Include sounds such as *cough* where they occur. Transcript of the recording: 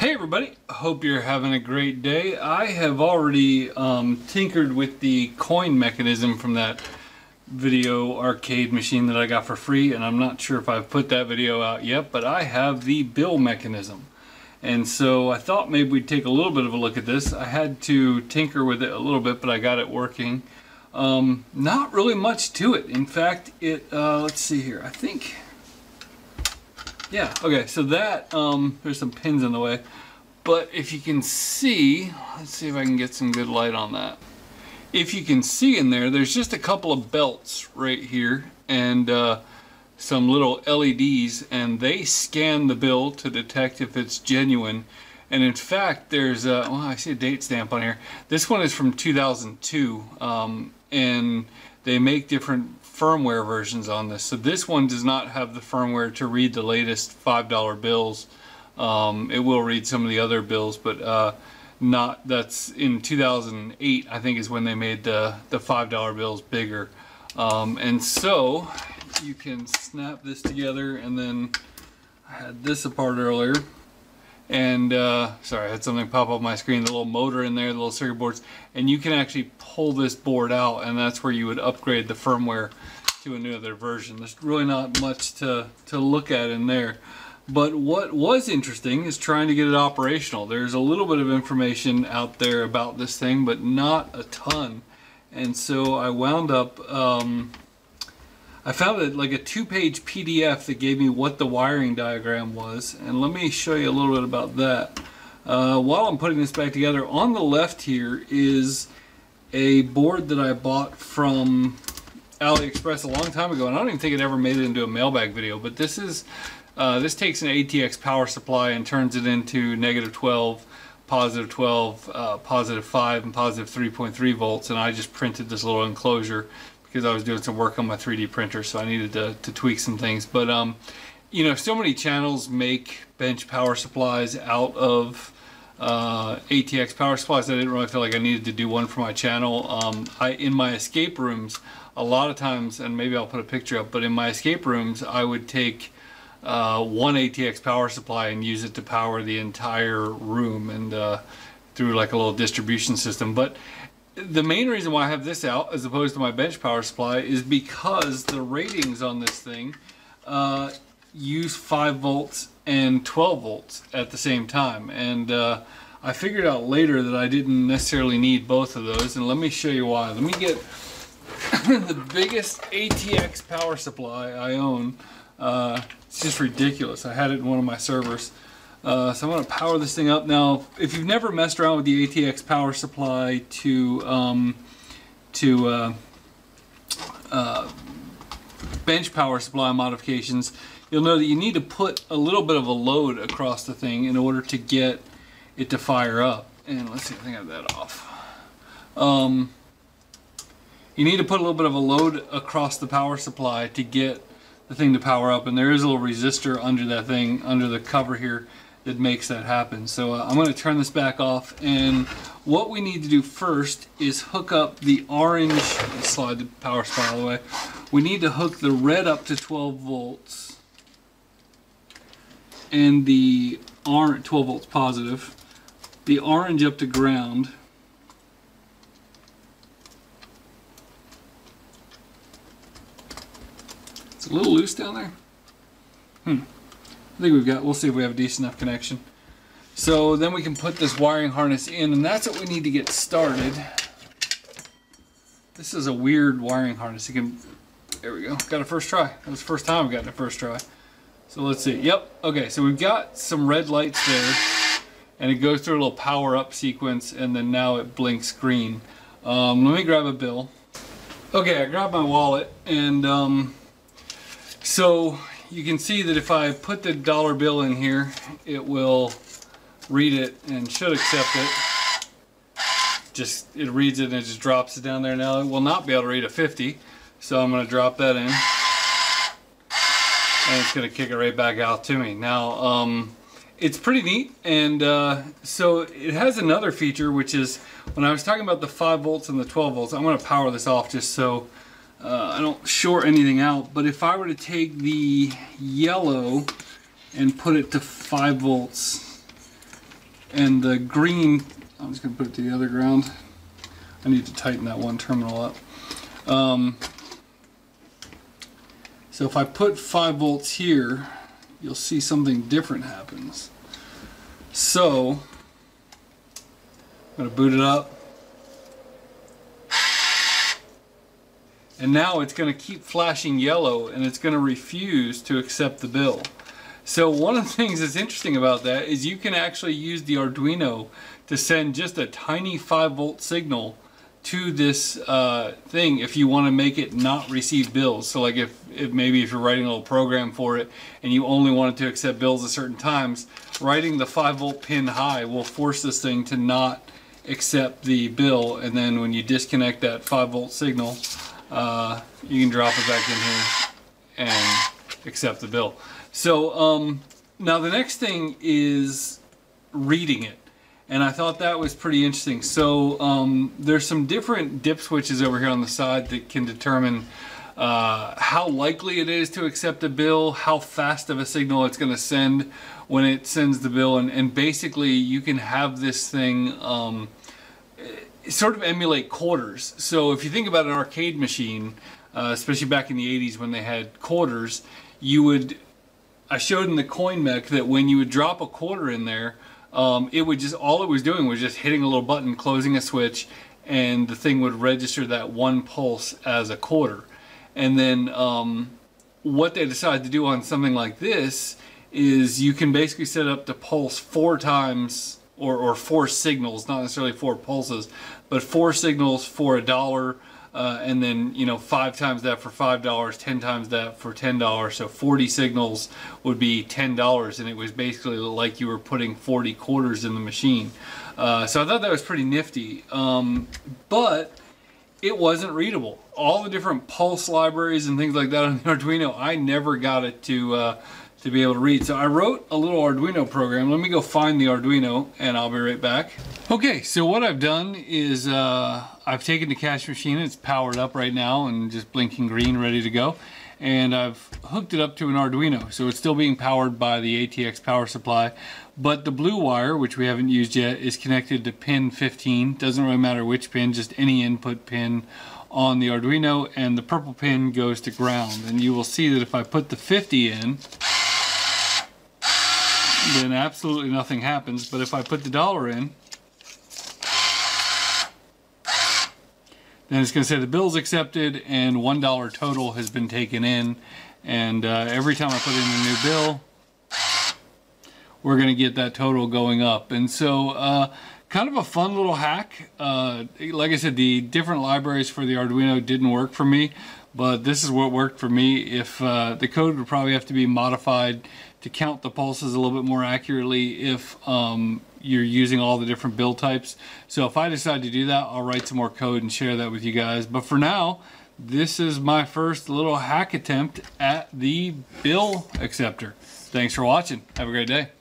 Hey everybody, hope you're having a great day. I have already um, tinkered with the coin mechanism from that video arcade machine that I got for free and I'm not sure if I've put that video out yet but I have the bill mechanism and so I thought maybe we'd take a little bit of a look at this. I had to tinker with it a little bit but I got it working. Um, not really much to it. In fact, it, uh, let's see here, I think, yeah, okay, so that, um, there's some pins in the way. But if you can see, let's see if I can get some good light on that if you can see in there, there's just a couple of belts right here and uh, some little LEDs and they scan the bill to detect if it's genuine. And in fact, there's a, well, I see a date stamp on here. This one is from 2002 um, and they make different firmware versions on this. So this one does not have the firmware to read the latest $5 bills. Um, it will read some of the other bills, but uh, not that's in 2008 I think is when they made the the five dollar bills bigger um, and so you can snap this together and then I had this apart earlier and uh, sorry I had something pop up my screen the little motor in there the little circuit boards and you can actually pull this board out and that's where you would upgrade the firmware to another version there's really not much to to look at in there but what was interesting is trying to get it operational. There's a little bit of information out there about this thing, but not a ton. And so I wound up, um, I found it like a two-page PDF that gave me what the wiring diagram was. And let me show you a little bit about that. Uh, while I'm putting this back together, on the left here is a board that I bought from AliExpress a long time ago. And I don't even think it ever made it into a mailbag video, but this is uh, this takes an ATX power supply and turns it into negative 12, positive 12, uh, positive 5, and positive 3.3 volts. And I just printed this little enclosure because I was doing some work on my 3D printer, so I needed to, to tweak some things. But, um, you know, so many channels make bench power supplies out of uh, ATX power supplies. I didn't really feel like I needed to do one for my channel. Um, I, in my escape rooms, a lot of times, and maybe I'll put a picture up, but in my escape rooms, I would take uh, one ATX power supply and use it to power the entire room and uh, through like a little distribution system. But the main reason why I have this out as opposed to my bench power supply is because the ratings on this thing uh, use 5 volts and 12 volts at the same time. And uh, I figured out later that I didn't necessarily need both of those. And let me show you why. Let me get *coughs* the biggest ATX power supply I own. Uh, it's just ridiculous. I had it in one of my servers. Uh, so I'm going to power this thing up. Now, if you've never messed around with the ATX power supply to um, to uh, uh, bench power supply modifications, you'll know that you need to put a little bit of a load across the thing in order to get it to fire up. And let's see, I think I have that off. Um, you need to put a little bit of a load across the power supply to get the thing to power up and there is a little resistor under that thing under the cover here that makes that happen so uh, I'm going to turn this back off and what we need to do first is hook up the orange slide the power supply all the way we need to hook the red up to 12 volts and the orange 12 volts positive the orange up to ground It's a little loose down there. Hmm. I think we've got, we'll see if we have a decent enough connection. So then we can put this wiring harness in and that's what we need to get started. This is a weird wiring harness. You can, there we go, got a first try. That was the first time I've gotten a first try. So let's see, yep, okay, so we've got some red lights there and it goes through a little power up sequence and then now it blinks green. Um, let me grab a bill. Okay, I grabbed my wallet and um, so you can see that if I put the dollar bill in here, it will read it and should accept it. Just, it reads it and it just drops it down there. Now it will not be able to read a 50, so I'm going to drop that in. And it's going to kick it right back out to me. Now, um, it's pretty neat and uh, so it has another feature which is when I was talking about the 5 volts and the 12 volts I'm going to power this off just so uh, I don't short anything out, but if I were to take the yellow and put it to 5 volts, and the green, I'm just gonna put it to the other ground. I need to tighten that one terminal up. Um, so if I put 5 volts here, you'll see something different happens. So, I'm going to boot it up. And now it's going to keep flashing yellow and it's going to refuse to accept the bill. So one of the *laughs* things that's interesting about that is you can actually use the Arduino to send just a tiny 5 volt signal to this uh, thing if you want to make it not receive bills. So like if, if maybe if you're writing a little program for it and you only want it to accept bills at certain times, writing the 5 volt pin high will force this thing to not accept the bill and then when you disconnect that 5 volt signal uh, you can drop it back in here and accept the bill. So um, now the next thing is reading it and I thought that was pretty interesting. So um, there's some different dip switches over here on the side that can determine uh, how likely it is to accept a bill, how fast of a signal it's going to send when it sends the bill, and, and basically you can have this thing um, sort of emulate quarters. So if you think about an arcade machine, uh, especially back in the 80s when they had quarters, you would, I showed in the coin mech that when you would drop a quarter in there, um, it would just all it was doing was just hitting a little button closing a switch and the thing would register that one pulse as a quarter and then um, what they decided to do on something like this is you can basically set up to pulse four times or, or four signals not necessarily four pulses but four signals for a dollar uh, and then you know five times that for five dollars ten times that for ten dollars. So 40 signals would be ten dollars and it was basically like you were putting 40 quarters in the machine. Uh, so I thought that was pretty nifty um, but it wasn't readable. All the different pulse libraries and things like that on the *laughs* Arduino I never got it to uh, to be able to read. So I wrote a little Arduino program. Let me go find the Arduino and I'll be right back. Okay, so what I've done is uh, I've taken the cash machine. It's powered up right now and just blinking green, ready to go. And I've hooked it up to an Arduino. So it's still being powered by the ATX power supply. But the blue wire, which we haven't used yet, is connected to pin 15. Doesn't really matter which pin, just any input pin on the Arduino. And the purple pin goes to ground. And you will see that if I put the 50 in, then absolutely nothing happens. But if I put the dollar in, then it's going to say the bill's accepted and $1 total has been taken in. And uh, every time I put in a new bill, we're going to get that total going up. And so uh, kind of a fun little hack. Uh, like I said, the different libraries for the Arduino didn't work for me, but this is what worked for me. If uh, the code would probably have to be modified to count the pulses a little bit more accurately if um, you're using all the different bill types. So if I decide to do that, I'll write some more code and share that with you guys. But for now, this is my first little hack attempt at the bill acceptor. Thanks for watching. Have a great day.